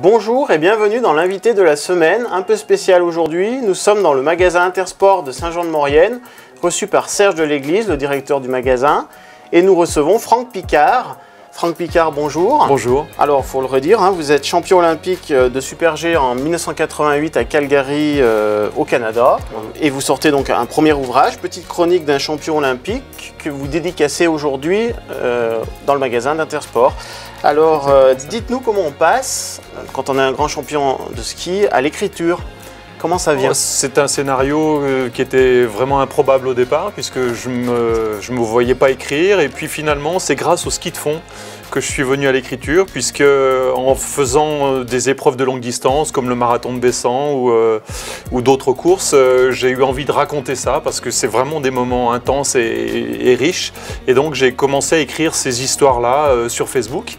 Bonjour et bienvenue dans l'invité de la semaine, un peu spécial aujourd'hui. Nous sommes dans le magasin Intersport de Saint-Jean-de-Maurienne, reçu par Serge de l'Église, le directeur du magasin, et nous recevons Franck Picard. Franck Picard, bonjour. Bonjour. Alors, faut le redire, hein, vous êtes champion olympique euh, de Super G en 1988 à Calgary, euh, au Canada. Et vous sortez donc un premier ouvrage, Petite chronique d'un champion olympique, que vous dédicacez aujourd'hui euh, dans le magasin d'Intersport. Alors, euh, dites-nous comment on passe, euh, quand on est un grand champion de ski, à l'écriture. Comment ça vient C'est un scénario euh, qui était vraiment improbable au départ puisque je ne me, me voyais pas écrire et puis finalement c'est grâce au ski de fond que je suis venu à l'écriture puisque en faisant euh, des épreuves de longue distance comme le marathon de Bessan ou, euh, d'autres courses, euh, j'ai eu envie de raconter ça parce que c'est vraiment des moments intenses et, riches et donc j'ai commencé à écrire ces histoires-là sur Facebook.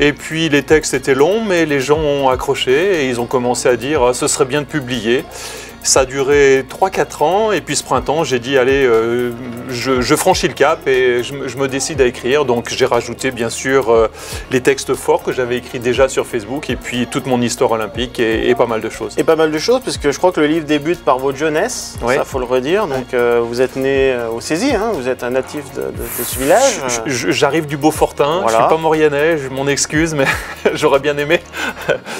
Et puis les textes étaient longs, mais les gens ont accroché et ils ont commencé à dire ah, ce serait bien de publier. Ça a duré 3-4 ans et puis ce printemps j'ai dit allez euh, je, je franchis le cap et je, me- je me décide à écrire. Donc j'ai rajouté bien sûr euh, les textes forts que j'avais écrits déjà sur Facebook et puis toute mon histoire olympique et, et pas mal de choses. Et pas mal de choses, parce que je crois que le livre débute par votre jeunesse, Oui. ça faut le redire. Donc, euh, vous êtes né au Césy, hein, vous êtes un natif de, de- de ce village. J'arrive du Beaufortin, Voilà. je suis pas mauriennais, je m'en excuse mais j'aurais bien aimé.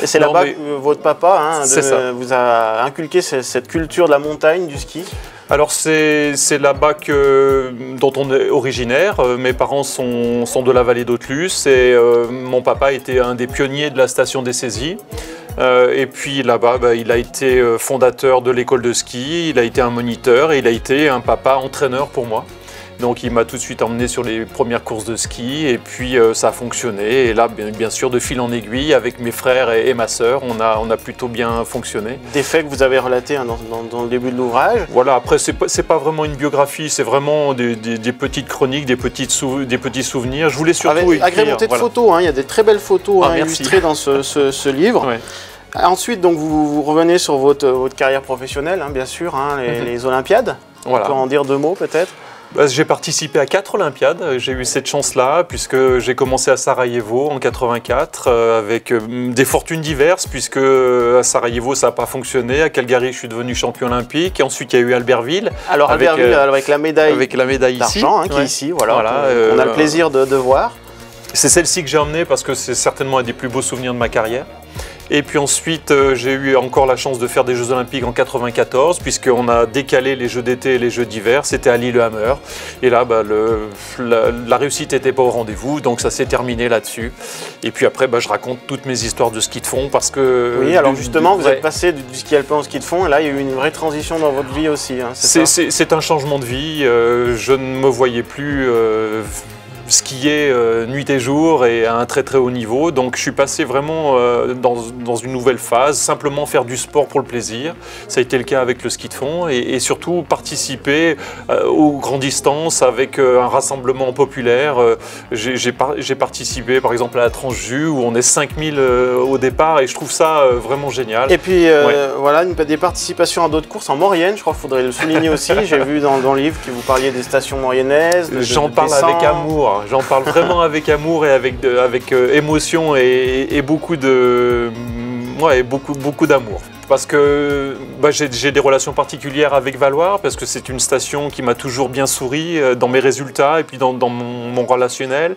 C'est là-bas mais- que euh, votre papa hein, de- vous a inculqué ce- cette culture de la montagne, du ski? Alors c'est là-bas que, dont on est originaire. Euh, Mes parents sont, sont de la vallée d'Autelus et euh, mon papa était un des pionniers de la station des saisies. Euh, et puis là-bas, bah, il a été fondateur de l'école de ski, il a été un moniteur et il a été un papa entraîneur pour moi. Donc il m'a tout de suite emmené sur les premières courses de ski et puis euh, ça a fonctionné. Et là, bien, bien sûr, de fil en aiguille, avec mes frères et, et ma sœur, on a, on a plutôt bien fonctionné. Des faits que vous avez relatés hein, dans, dans- dans le début de l'ouvrage. Voilà, après, c'est pas, pas vraiment une biographie, c'est vraiment des, des- des petites chroniques, des, petites sou- des petits souvenirs. Je voulais surtout Avec, écrire. agrémenté de voilà. photos, hein, il y a des très belles photos Ah, hein, illustrées dans ce, ce- ce livre. Ouais. Ensuite, donc, vous, vous revenez sur votre, votre carrière professionnelle, hein, bien sûr, les, Mhm. les Olympiades. On Voilà. peut en dire deux mots peut-être. Bah, J'ai participé à quatre Olympiades. J'ai eu cette chance-là puisque j'ai commencé à Sarajevo en 84 euh, avec euh, des fortunes diverses puisque euh, à Sarajevo ça n'a pas fonctionné. À Calgary je suis devenu champion olympique. Et ensuite il y a eu Albertville Alors, Avec, Albertville, euh, avec la médaille avec la médaille ici. d'argent hein, qui Ouais. est ici, voilà, euh, on a le plaisir de, de voir. C'est celle-ci que j'ai emmenée parce que c'est certainement un des plus beaux souvenirs de ma carrière. Et puis ensuite, euh, j'ai eu encore la chance de faire des Jeux Olympiques en 94, puisqu'on a décalé les Jeux d'été et les Jeux d'hiver. C'était à Lillehammer. Et là, bah, le- la, la réussite n'était pas au rendez-vous, donc ça s'est terminé là-dessus. Et puis après, bah, je raconte toutes mes histoires de ski de fond parce que. Oui, alors justement, vous ouais. êtes passé du, du ski alpin au ski de fond, et là, il y a eu une vraie transition dans votre vie aussi. hein, c'est un changement de vie. Euh, je ne me voyais plus euh, skier euh, nuit et jour et à un très très haut niveau. Donc je suis passé vraiment euh, dans, dans une nouvelle phase, simplement faire du sport pour le plaisir. Ça a été le cas avec le ski de fond et, et surtout participer euh, aux grandes distances avec un rassemblement populaire. J'ai par- participé par exemple à la Transju où on est 5000 euh, au départ et je trouve ça vraiment génial. Et puis voilà, une- des participations à d'autres courses en Maurienne, je crois qu'il faudrait le souligner aussi. J'ai vu dans, dans le livre que vous parliez des stations mauriennaises. de- J'en parle avec amour, j'en parle vraiment avec amour et avec, de- avec euh, émotion et, et beaucoup de mm, ouais, beaucoup, beaucoup d'amour. Parce que bah, j'ai des relations particulières avec Valoir, parce que c'est une station qui m'a toujours bien souri euh, dans mes résultats et puis dans, dans mon, mon relationnel.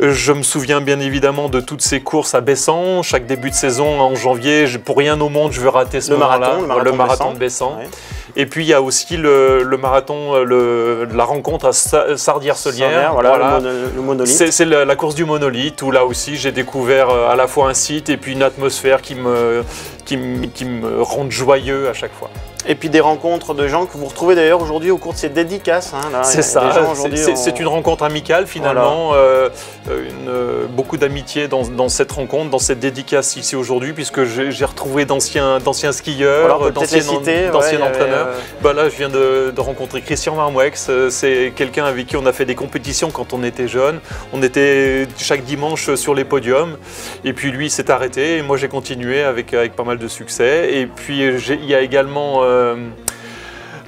Je me souviens bien évidemment de toutes ces courses à Bessan. Chaque début de saison en janvier, pour rien au monde, je veux rater ce Le moment-là. marathon, le marathon de Bessan. de Bessan. Ouais. Et puis il y a aussi le, le marathon, euh, le- la rencontre à Sa- Sardières-Solières. Sardière, Voilà, Le, mono- le monolithe. C'est la, la course du monolithe où là aussi j'ai découvert euh, à la fois un site et puis une atmosphère qui me, qui, me- qui me rendent joyeux à chaque fois. Et puis des rencontres de gens que vous retrouvez d'ailleurs aujourd'hui au cours de ces dédicaces. hein, C'est ça, c'est- une rencontre amicale finalement, euh, une, euh, beaucoup d'amitié dans, dans cette rencontre, dans cette dédicace ici aujourd'hui, puisque j'ai retrouvé d'anciens skieurs, Voilà, d'anciens ouais, entraîneurs. euh, Bah là, je viens de, de rencontrer Christian Marmouex. Euh, C'est quelqu'un avec qui on a fait des compétitions quand on était jeune. On était chaque dimanche sur les podiums. Et puis lui s'est arrêté et moi j'ai continué avec, avec pas mal de succès. Et puis il y a également euh,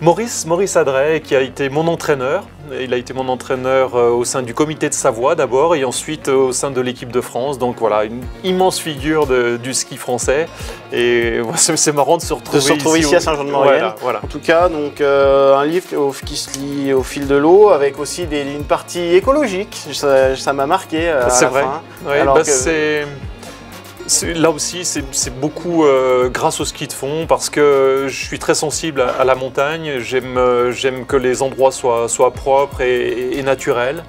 Maurice, Maurice Adret, qui a été mon entraîneur. Il a été mon entraîneur euh, au sein du comité de Savoie d'abord et ensuite euh, au sein de l'équipe de France. Donc voilà, une immense figure du ski français. Et c'est marrant de se retrouver, ici, à Saint-Jean-de-Maurienne. Voilà, En tout cas, donc euh, un livre qui se lit au fil de l'eau avec aussi des, une partie écologique. Ça m'a marqué. c'est vrai. Bah, c'est Là aussi, c'est beaucoup euh, grâce au ski de fond parce que je suis très sensible à, la montagne. Euh, j'aime que les endroits soient, propres et naturels.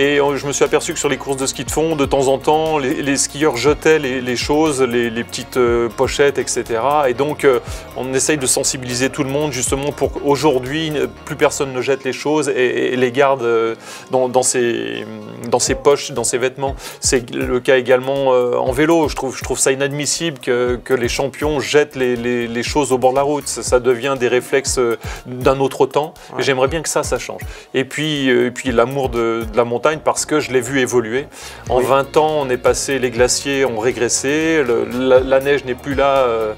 Et je me suis aperçu que sur les courses de ski de fond, de temps en temps, les, skieurs jetaient les, choses, les, petites euh, pochettes, etc. Et donc, euh, on essaye de sensibiliser tout le monde justement pour qu'aujourd'hui, plus personne ne jette les choses et, les garde euh, dans, ses, dans, ses, poches, dans ses vêtements. C'est le cas également en vélo. Je trouve, je trouve ça inadmissible que, les champions jettent les, choses au bord de la route. Ça, devient des réflexes d'un autre temps. Et j'aimerais bien que ça, ça change. Et puis, puis l'amour de, de la montagne parce que je l'ai vu évoluer. En 20 ans, on est passé, les glaciers ont régressé, la, neige n'est plus là. Euh,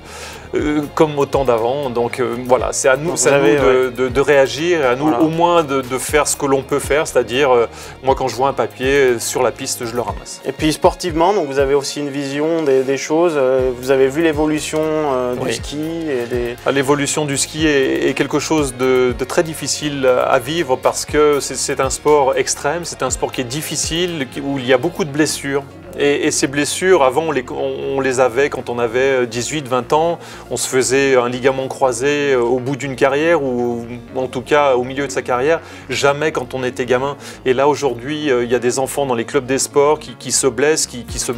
euh, comme au temps d'avant. Donc euh, voilà, c'est à nous, de, réagir, à nous au moins de, faire ce que l'on peut faire, c'est-à-dire moi quand je vois un papier sur la piste, je le ramasse. Et puis sportivement, donc vous avez aussi une vision des, choses. vous avez vu l'évolution du ski et ah, L'évolution du ski est, quelque chose de, très difficile à vivre parce que c'est un sport extrême, c'est un sport qui est difficile, où il y a beaucoup de blessures. Et, ces blessures, avant, on les, avait quand on avait 18-20 ans. On se faisait un ligament croisé euh, au bout d'une carrière ou en tout cas au milieu de sa carrière. Jamais quand on était gamin. Et là, aujourd'hui, euh, il y a des enfants dans les clubs des sports qui, se blessent, qui, se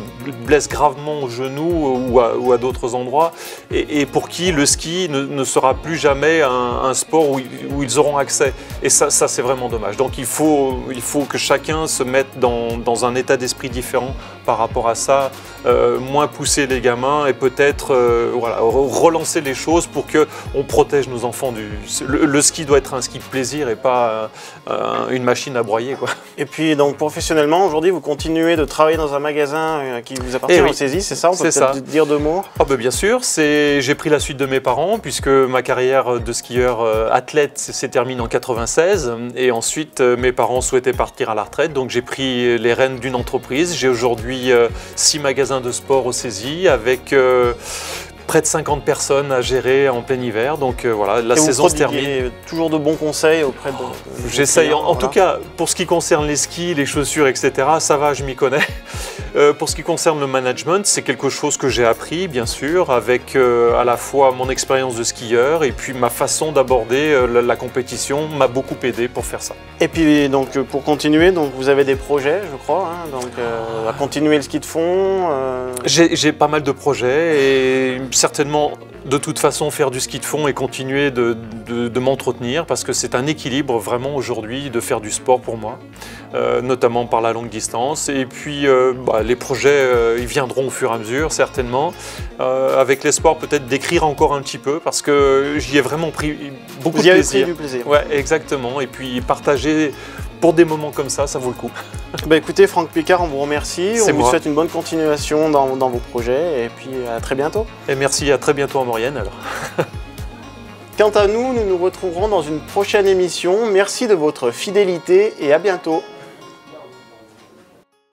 blessent gravement au genou ou à, d'autres endroits. Et, pour qui le ski ne, sera plus jamais un, sport où, ils auront accès. Et ça, c'est vraiment dommage. Donc il faut, il faut que chacun se mette dans, un état d'esprit différent rapport à ça, euh, moins pousser les gamins et peut-être euh, voilà, relancer les choses pour qu'on protège nos enfants. Du... Le, ski doit être un ski de plaisir et pas euh, une machine à broyer. Quoi. Et puis donc professionnellement, aujourd'hui, vous continuez de travailler dans un magasin qui vous appartient eh saisie, c'est ça? On peut peut-être dire deux mots? Ah ben Bien sûr, j'ai pris la suite de mes parents puisque ma carrière de skieur athlète s'est terminée en 96 et ensuite mes parents souhaitaient partir à la retraite donc j'ai pris les rênes d'une entreprise. J'ai aujourd'hui six magasins de sport au saisie avec euh, près de 50 personnes à gérer en plein hiver. Donc euh, voilà, la saison se termine. Toujours de bons conseils auprès de. J'essaye. En, tout cas, pour ce qui concerne les skis, les chaussures, etc., ça va, je m'y connais. Euh, pour ce qui concerne le management, c'est quelque chose que j'ai appris, bien sûr, avec euh, à la fois mon expérience de skieur et puis ma façon d'aborder la, compétition m'a beaucoup aidé pour faire ça. Et puis donc pour continuer, donc vous avez des projets, je crois, hein, donc à continuer le ski de fond. J'ai pas mal de projets et certainement de toute façon faire du ski de fond et continuer de, m'entretenir parce que c'est un équilibre vraiment aujourd'hui de faire du sport pour moi, euh, notamment par la longue distance. Et puis euh, bah, les projets, euh, ils viendront au fur et à mesure certainement, avec l'espoir peut-être d'écrire encore un petit peu parce que j'y ai vraiment pris beaucoup de plaisir. du plaisir. Ouais, exactement. Et puis partager pour des moments comme ça, ça vaut le coup. bah écoutez, Franck Picard, on vous remercie. On vous souhaite une bonne continuation dans, vos projets et puis à très bientôt. Et merci, à très bientôt en Maurienne alors. Quant à nous, nous nous retrouverons dans une prochaine émission. Merci de votre fidélité et à bientôt.